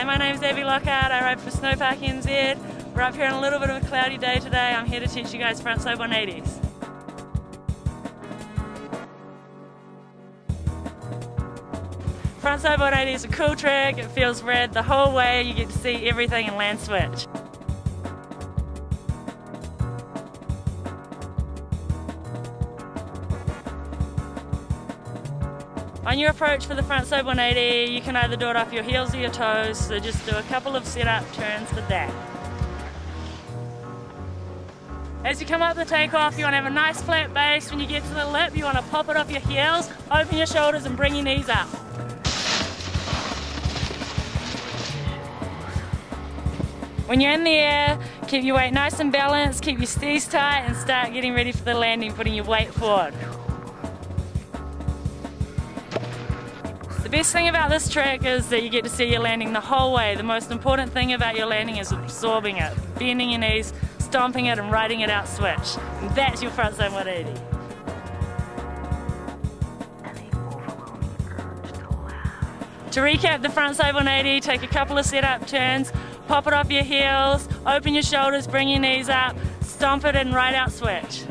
Hi, my name's Abby Lockhart. I ride for Snow Park NZ. We're up here on a little bit of a cloudy day today. I'm here to teach you guys frontside 180s. Frontside 180 is a cool trick. It feels red the whole way. You get to see everything in land switch. On your approach for the frontside 180, you can either do it off your heels or your toes, so just do a couple of setup turns for that. As you come up the takeoff, you want to have a nice flat base. When you get to the lip, you want to pop it off your heels, open your shoulders and bring your knees up. When you're in the air, keep your weight nice and balanced, keep your skis tight and start getting ready for the landing, putting your weight forward. The best thing about this trick is that you get to see your landing the whole way. The most important thing about your landing is absorbing it, bending your knees, stomping it and riding it out switch. And that's your frontside 180. To recap the frontside 180, take a couple of setup turns, pop it off your heels, open your shoulders, bring your knees up, stomp it and ride out switch.